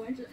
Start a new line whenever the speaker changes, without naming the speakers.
蚊子